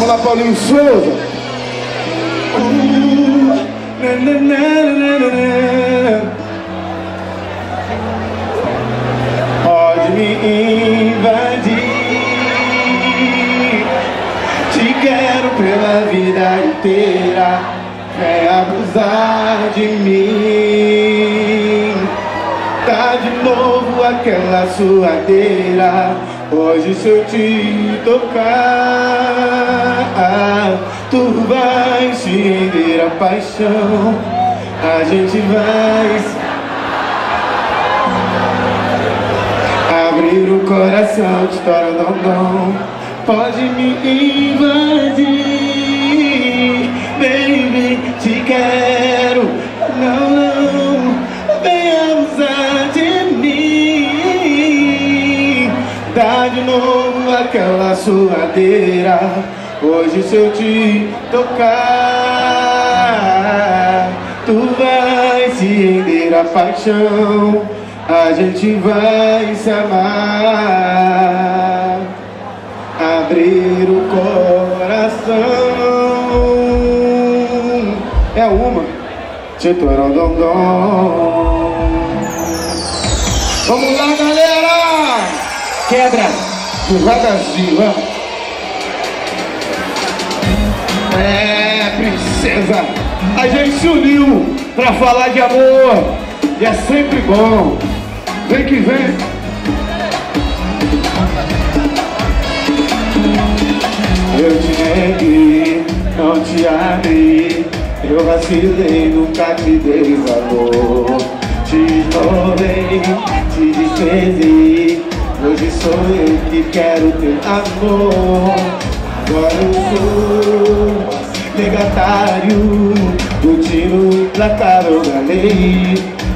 Vamos lá, Paulinho Souza. Pode me invadir. Te quero pela vida inteira. Vem abusar de mim. Tá de novo aquela suadeira. Hoje se eu te tocar, tu vai se render a paixão. A gente vai abrir o coração de não Pode me invadir, baby, te quero. Não, não, vem abusar de mim. Dá de novo aquela suadeira. Hoje se eu te tocar, tu vai se render a paixão. A gente vai se amar, abrir o coração. É uma, Tchê-torão-dom-dom. Vamos lá, galera! Quebra devagarzinho, ó. É, princesa, a gente se uniu pra falar de amor e é sempre bom. Vem que vem. Eu te neguei, não te amei. Eu vacilei, nunca te dei valor. Te ignorei, te desprezei. Hoje sou eu que quero teu amor. Agora eu sou negatário do tiro implacável da lei.